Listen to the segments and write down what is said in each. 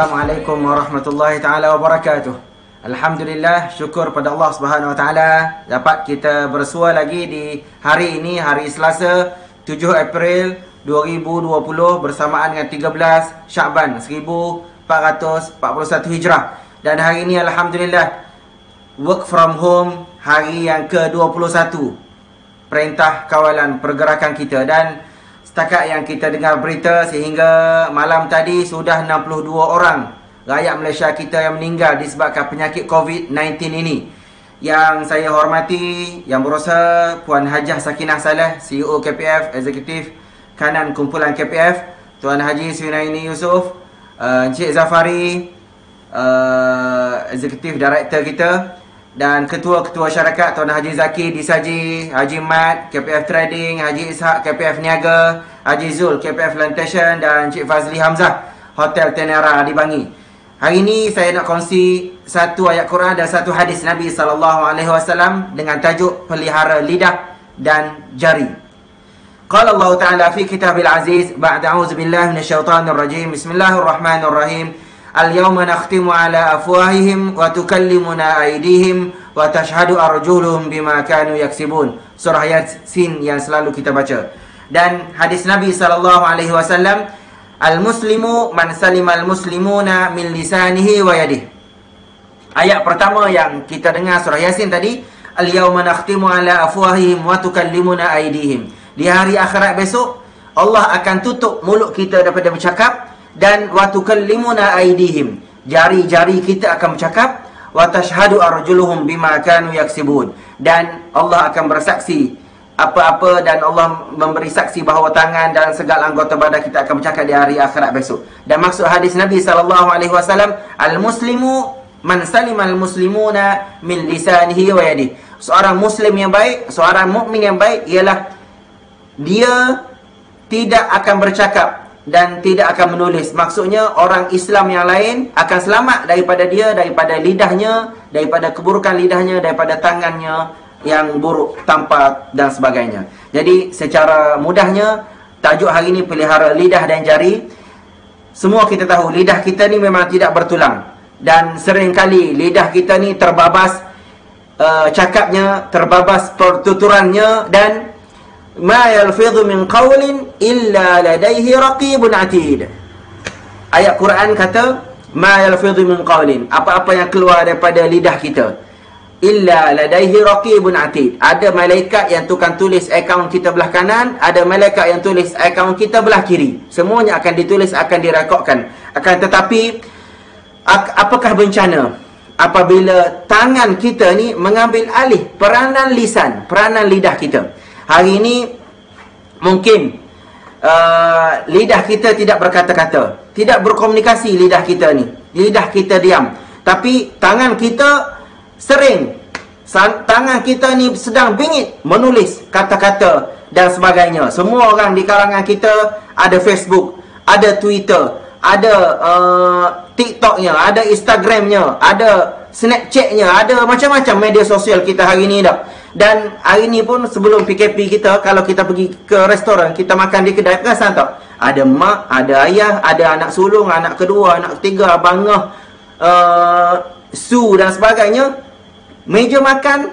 Assalamualaikum warahmatullahi taala wabarakatuh. Alhamdulillah syukur pada Allah Subhanahu wa taala dapat kita bersua lagi di hari ini hari Selasa 7 April 2020 bersamaan dengan 13 Syaban 1441 Hijrah. Dan hari ini alhamdulillah work from home hari yang ke-21 perintah kawalan pergerakan kita dan Setakat yang kita dengar berita sehingga malam tadi sudah 62 orang rakyat Malaysia kita yang meninggal disebabkan penyakit COVID-19 ini. Yang saya hormati, yang berusaha Puan Hajah Sakinah Saleh, CEO KPF, Eksekutif Kanan Kumpulan KPF, Tuan Haji Sunaini Yusof, uh, Encik Zafari, uh, Eksekutif Director kita, dan ketua-ketua syarikat Tuan Haji Zaki Disaji, Haji Mat, KPF Trading, Haji Ishak, KPF Niaga, Haji Zul, KPF Plantation dan Cik Fazli Hamzah, Hotel Tenera di Bangi. Hari ini saya nak kongsi satu ayat Quran dan satu hadis Nabi SAW dengan tajuk pelihara lidah dan jari. Qala Allah Ta'ala fi kitabil aziz ba'da a'udzu billahi minasyaitonir rajim. Bismillahirrahmanirrahim. Al-yawma nakhtimu ala afwahihim wa tukallimuna aidihim wa tashhadu arjuluhum bima kanu yaksibun. Surah Yasin yang selalu kita baca. Dan hadis Nabi sallallahu alaihi wasallam Al-muslimu man salimal muslimuna min lisanihi wa yadihi. Ayat pertama yang kita dengar surah Yasin tadi Al-yawma nakhtimu ala afwahihim wa tukallimuna aidihim Di hari akhirat besok Allah akan tutup mulut kita daripada bercakap dan wa tukallimuna aydihim jari-jari kita akan bercakap wa tashhadu arjuluhum bima kanu yaksibun. Dan Allah akan bersaksi apa-apa dan Allah memberi saksi bahawa tangan dan segala anggota badan kita akan bercakap di hari akhirat besok. Dan maksud hadis Nabi sallallahu alaihi wasallam al muslimu man salimal muslimuna min lisanihi wa yadihi. Seorang muslim yang baik seorang mukmin yang baik ialah dia tidak akan bercakap dan tidak akan menulis. Maksudnya orang Islam yang lain akan selamat daripada dia, daripada lidahnya, daripada keburukan lidahnya, daripada tangannya yang buruk, tampak dan sebagainya. Jadi secara mudahnya tajuk hari ini pelihara lidah dan jari. Semua kita tahu lidah kita ni memang tidak bertulang dan seringkali lidah kita ni terbabas uh, cakapnya, terbabas pertuturannya dan ma yalfidhu min qawlin illa ladaihi raqibun atid. Ayat Quran kata ma yalfidhu min qawlin, apa-apa yang keluar daripada lidah kita illa ladaihi raqibun atid. Ada malaikat yang tukang tulis akaun kita belah kanan, ada malaikat yang tulis akaun kita belah kiri. Semuanya akan ditulis, akan direkodkan. Akan tetapi apakah bencana apabila tangan kita ni mengambil alih peranan lisan, peranan lidah kita? Hari ini mungkin uh, lidah kita tidak berkata-kata, tidak berkomunikasi lidah kita ni. Lidah kita diam. Tapi tangan kita sering tangan kita ni sedang bingit menulis kata-kata dan sebagainya. Semua orang di kalangan kita ada Facebook, ada Twitter, ada uh, TikToknya, ada Instagramnya, ada Snapchatnya, ada macam-macam media sosial kita hari ni dah. Dan hari ni pun sebelum PKP kita Kalau kita pergi ke restoran Kita makan di kedai Perasan tak? Ada mak, ada ayah, ada anak sulung Anak kedua, anak ketiga, abangah uh, Su dan sebagainya. Meja makan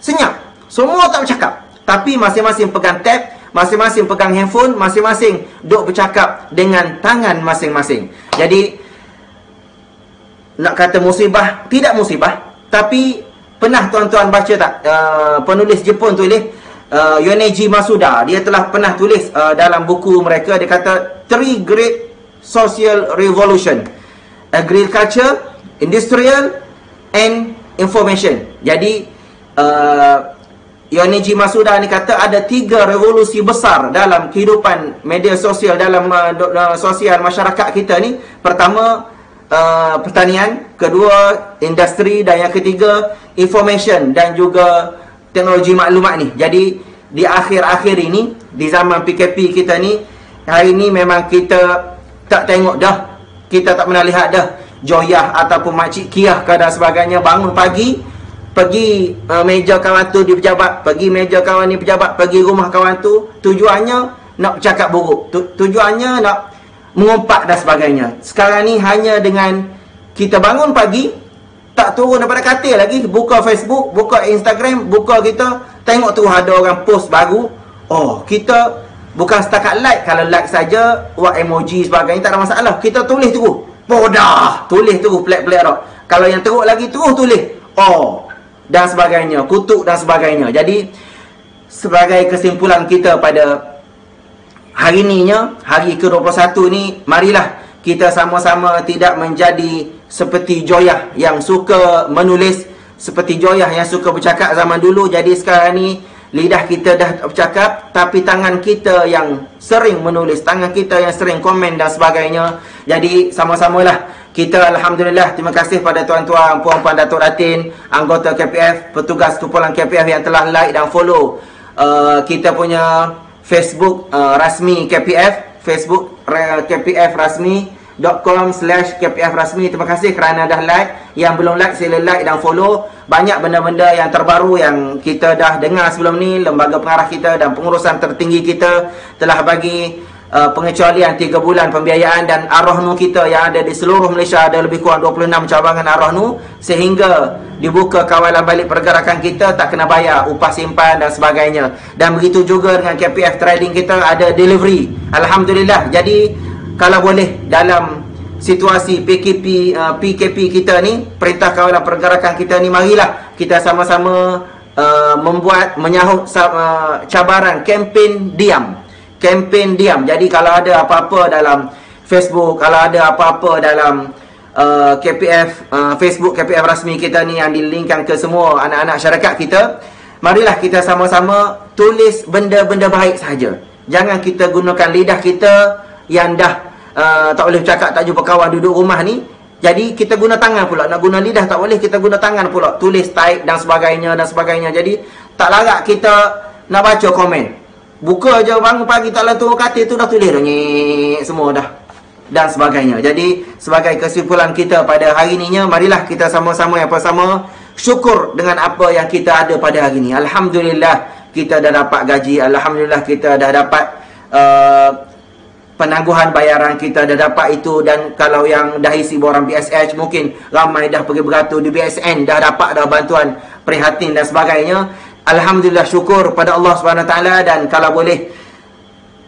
Senyap. Semua tak bercakap. Tapi masing-masing pegang tab Masing-masing pegang handphone Masing-masing duk bercakap Dengan tangan masing-masing. Jadi Nak kata musibah Tidak musibah. Tapi Pernah tuan-tuan baca tak uh, penulis Jepun tulis uh, Yoneji Masuda. Dia telah pernah tulis uh, dalam buku mereka. Dia kata three great social revolution agriculture industrial and information. Jadi uh, Yoneji Masuda ni kata ada tiga revolusi besar dalam kehidupan media sosial dalam uh, uh, sosial masyarakat kita ni. Pertama uh, pertanian, kedua industri dan yang ketiga information dan juga teknologi maklumat ni. Jadi di akhir-akhir ini di zaman PKP kita ni hari ni memang kita tak tengok dah. Kita tak pernah lihat dah Joyah ataupun makcik Kiah ke dan sebagainya bangun pagi pergi uh, meja kawan tu di pejabat, pergi meja kawan ni pejabat, pergi rumah kawan tu tujuannya nak bercakap buruk. Tu, tujuannya nak mengumpat dan sebagainya. Sekarang ni hanya dengan kita bangun pagi, tak turun daripada katil lagi, buka Facebook, buka Instagram, buka kita, tengok tu ada orang post baru. Oh, kita bukan setakat like. Kalau like saja, buat emoji sebagainya, tak ada masalah. Kita tulis terus. Podah! Tulis terus, pelik-pelik tak. Kalau yang teruk lagi, terus tulis. Oh, dan sebagainya. Kutuk dan sebagainya. Jadi, sebagai kesimpulan kita pada hari ininya, hari ke-21 ni, marilah kita sama-sama tidak menjadi seperti Joyah yang suka menulis, seperti Joyah yang suka bercakap zaman dulu. Jadi sekarang ni, lidah kita dah bercakap, tapi tangan kita yang sering menulis, tangan kita yang sering komen dan sebagainya. Jadi sama-samalah kita Alhamdulillah terima kasih pada tuan-tuan, puan-puan Datuk Datin, anggota KPF, petugas kumpulan KPF yang telah like dan follow uh, kita punya Facebook uh, rasmi KPF Facebook KPF rasmi.com slash KPF rasmi. Terima kasih kerana dah like. Yang belum like sila like dan follow. Banyak benda-benda yang terbaru yang kita dah dengar sebelum ni. Lembaga pengarah kita dan pengurusan tertinggi kita Telah bagi uh, pengecualian 3 bulan pembiayaan dan arahnu kita yang ada di seluruh Malaysia ada lebih kurang 26 cabangan arahnu sehingga dibuka kawalan balik pergerakan kita tak kena bayar upah simpan dan sebagainya. Dan begitu juga dengan KPF trading kita ada delivery. Alhamdulillah. Jadi kalau boleh dalam situasi PKP uh, PKP kita ni perintah kawalan pergerakan kita ni marilah kita sama-sama uh, membuat menyahut uh, cabaran kempen diam kempen diam. Jadi kalau ada apa-apa dalam Facebook, kalau ada apa-apa dalam uh, KPF uh, Facebook KPF rasmi kita ni yang dilinkkan ke semua anak-anak syarikat kita, marilah kita sama-sama tulis benda-benda baik saja. Jangan kita gunakan lidah kita yang dah uh, tak boleh cakap tak jumpa kawan duduk rumah ni. Jadi kita guna tangan pula. Nak guna lidah tak boleh, kita guna tangan pula. Tulis, type dan sebagainya dan sebagainya. Jadi tak larat kita nak baca komen. Buka je bangun pagi tak turun katil tu dah tulis dah nyek semua dah. Dan sebagainya. Jadi sebagai kesimpulan kita pada hari ininya marilah kita sama-sama yang bersama syukur dengan apa yang kita ada pada hari ini. Alhamdulillah kita dah dapat gaji. Alhamdulillah kita dah dapat uh, penangguhan bayaran kita dah dapat itu dan kalau yang dah isi borang BSH mungkin ramai dah pergi beratur di BSN dah dapat dah bantuan prihatin dan sebagainya Alhamdulillah syukur pada Allah Subhanahu taala dan kalau boleh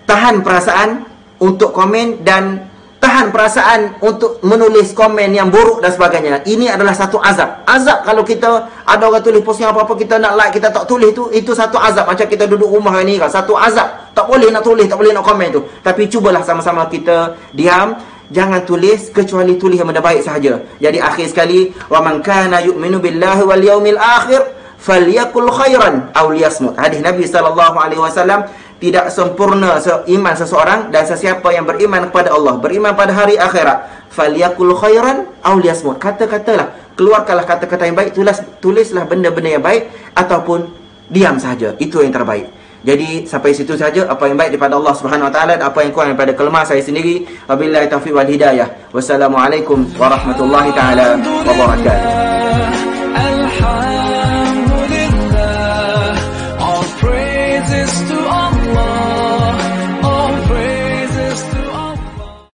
tahan perasaan untuk komen dan tahan perasaan untuk menulis komen yang buruk dan sebagainya. Ini adalah satu azab. Azab kalau kita ada orang tulis post yang apa-apa kita nak like kita tak tulis tu itu satu azab macam kita duduk rumah ni kan satu azab. Tak boleh nak tulis, tak boleh nak komen tu. Tapi cubalah sama-sama kita diam Jangan tulis kecuali tulis yang benda baik sahaja. Jadi akhir sekali, wa man kana yu'minu billahi wal yaumil akhir falyakul khairan aw liyasmut. Hadis Nabi sallallahu alaihi wasallam tidak sempurna iman seseorang dan sesiapa yang beriman kepada Allah, beriman pada hari akhirat, falyakul khairan aw liyasmut. Kata-katalah, keluarkanlah kata-kata yang baik, tulis tulislah benda-benda yang baik ataupun diam saja. Itu yang terbaik. Jadi sampai situ saja apa yang baik daripada Allah Subhanahu Wa Taala dan apa yang kurang daripada kelemahan saya sendiri. Wabillahi taufiq wal hidayah. Wassalamualaikum warahmatullahi taala wabarakatuh.